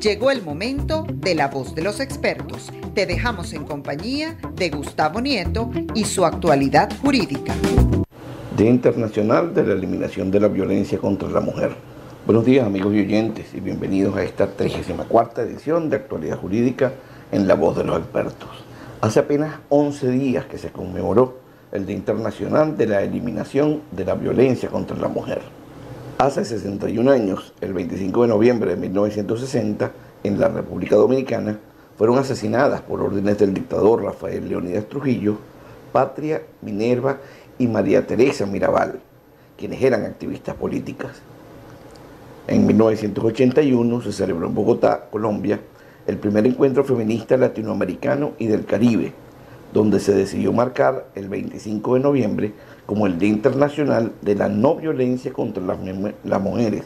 Llegó el momento de la voz de los expertos. Te dejamos en compañía de Gustavo Nieto y su actualidad jurídica. Día Internacional de la Eliminación de la Violencia contra la Mujer. Buenos días amigos y oyentes y bienvenidos a esta 34 edición de Actualidad Jurídica en la voz de los expertos. Hace apenas 11 días que se conmemoró el Día Internacional de la Eliminación de la Violencia contra la Mujer. Hace 61 años, el 25 de noviembre de 1960, en la República Dominicana, fueron asesinadas por órdenes del dictador Rafael Leonidas Trujillo, Patria, Minerva y María Teresa Mirabal, quienes eran activistas políticas. En 1981 se celebró en Bogotá, Colombia, el primer encuentro feminista latinoamericano y del Caribe, donde se decidió marcar el 25 de noviembre como el Día Internacional de la No Violencia contra las, Mujeres,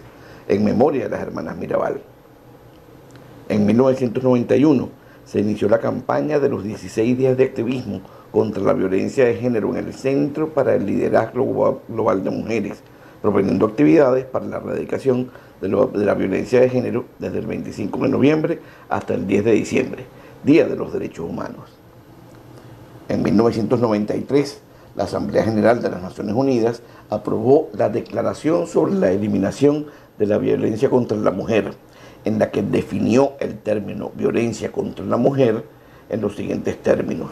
en memoria de las hermanas Mirabal. En 1991 se inició la campaña de los 16 días de activismo contra la violencia de género en el Centro para el Liderazgo Global de Mujeres, proponiendo actividades para la erradicación de, la violencia de género desde el 25 de noviembre hasta el 10 de diciembre, Día de los Derechos Humanos. En 1993, la Asamblea General de las Naciones Unidas aprobó la Declaración sobre la Eliminación de la Violencia contra la Mujer, en la que definió el término violencia contra la mujer en los siguientes términos.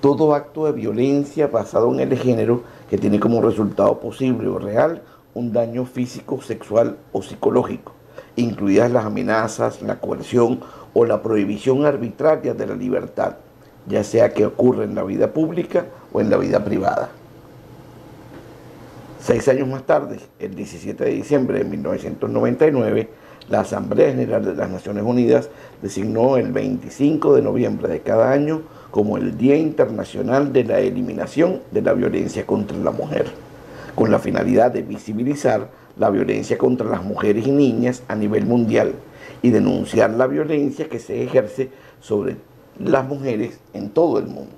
Todo acto de violencia basado en el género que tiene como resultado posible o real un daño físico, sexual o psicológico, incluidas las amenazas, la coerción o la prohibición arbitraria de la libertad ya sea que ocurra en la vida pública o en la vida privada. Seis años más tarde, el 17 de diciembre de 1999, la Asamblea General de las Naciones Unidas designó el 25 de noviembre de cada año como el Día Internacional de la Eliminación de la Violencia contra la Mujer, con la finalidad de visibilizar la violencia contra las mujeres y niñas a nivel mundial y denunciar la violencia que se ejerce sobre las mujeres en todo el mundo.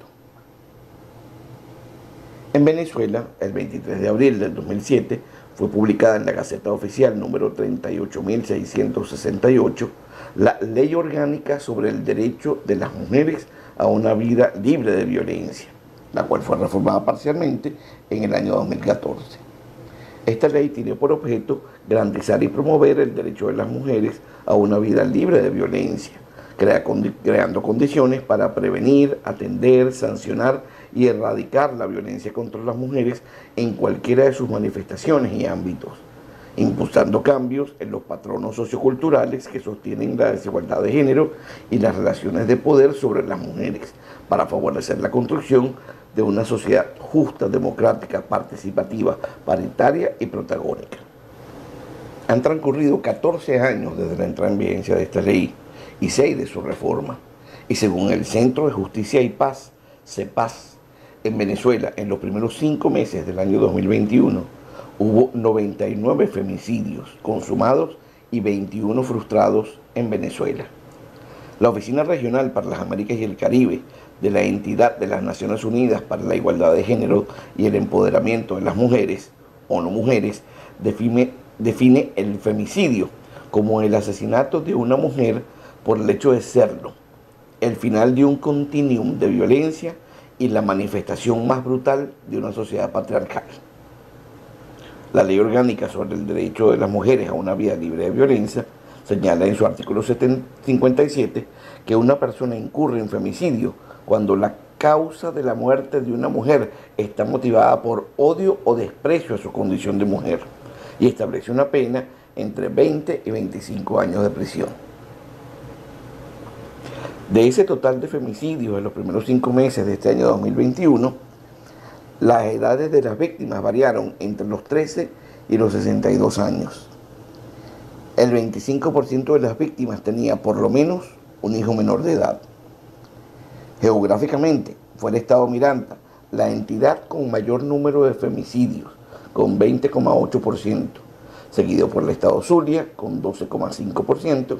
En Venezuela, el 23 de abril del 2007, fue publicada en la Gaceta Oficial número 38.668 la Ley Orgánica sobre el Derecho de las Mujeres a una vida libre de violencia, la cual fue reformada parcialmente en el año 2014. Esta ley tiene por objeto garantizar y promover el derecho de las mujeres a una vida libre de violencia, creando condiciones para prevenir, atender, sancionar y erradicar la violencia contra las mujeres en cualquiera de sus manifestaciones y ámbitos, impulsando cambios en los patronos socioculturales que sostienen la desigualdad de género y las relaciones de poder sobre las mujeres, para favorecer la construcción de una sociedad justa, democrática, participativa, paritaria y protagónica. Han transcurrido 14 años desde la entrada en vigencia de esta ley y 6 de su reforma. Y según el Centro de Justicia y Paz, CEPAS, en Venezuela, en los primeros cinco meses del año 2021, hubo 99 femicidios consumados y 21 frustrados en Venezuela. La Oficina Regional para las Américas y el Caribe de la Entidad de las Naciones Unidas para la Igualdad de Género y el Empoderamiento de las Mujeres, o no mujeres, define, define el femicidio como el asesinato de una mujer por el hecho de serlo, el final de un continuum de violencia y la manifestación más brutal de una sociedad patriarcal. La ley orgánica sobre el derecho de las mujeres a una vida libre de violencia señala en su artículo 57 que una persona incurre en femicidio cuando la causa de la muerte de una mujer está motivada por odio o desprecio a su condición de mujer y establece una pena entre 20 y 25 años de prisión. De ese total de femicidios en los primeros cinco meses de este año 2021, las edades de las víctimas variaron entre los 13 y los 62 años. El 25% de las víctimas tenía por lo menos un hijo menor de edad. Geográficamente, fue el estado Miranda la entidad con mayor número de femicidios, con 20,8%, seguido por el estado Zulia, con 12,5%,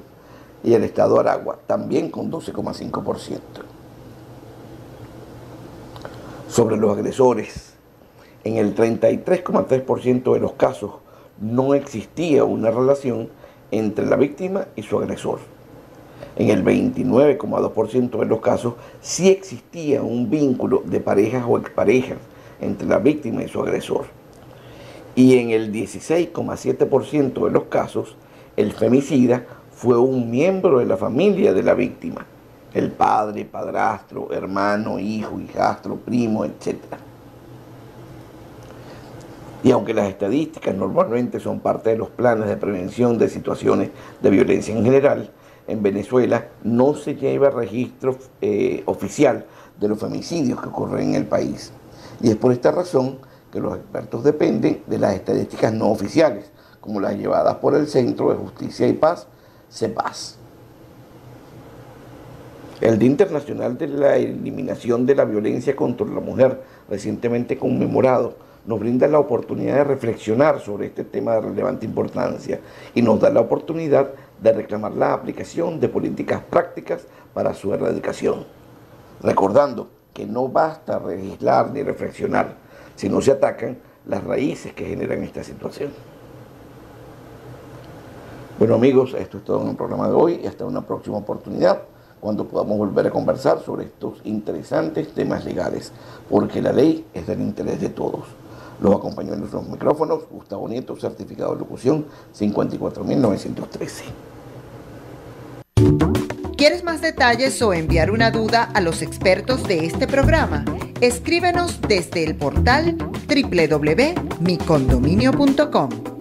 y el Estado Aragua, también con 12,5%. Sobre los agresores, en el 33,3% de los casos no existía una relación entre la víctima y su agresor. En el 29,2% de los casos sí existía un vínculo de parejas o exparejas entre la víctima y su agresor. Y en el 16,7% de los casos, el femicida fue un miembro de la familia de la víctima, el padre, padrastro, hermano, hijo, hijastro, primo, etc. Y aunque las estadísticas normalmente son parte de los planes de prevención de situaciones de violencia en general, en Venezuela no se lleva registro eh, oficial de los femicidios que ocurren en el país. Y es por esta razón que los expertos dependen de las estadísticas no oficiales, como las llevadas por el Centro de Justicia y Paz, CEPAS. El Día Internacional de la Eliminación de la Violencia contra la Mujer, recientemente conmemorado, nos brinda la oportunidad de reflexionar sobre este tema de relevante importancia y nos da la oportunidad de reclamar la aplicación de políticas prácticas para su erradicación. Recordando que no basta legislar ni reflexionar, si no se atacan las raíces que generan esta situación. Bueno amigos, esto es todo en el programa de hoy y hasta una próxima oportunidad cuando podamos volver a conversar sobre estos interesantes temas legales, porque la ley es del interés de todos. Los acompañó en nuestros micrófonos Gustavo Nieto, certificado de locución 54913. ¿Quieres más detalles o enviar una duda a los expertos de este programa? Escríbenos desde el portal www.micondominio.com.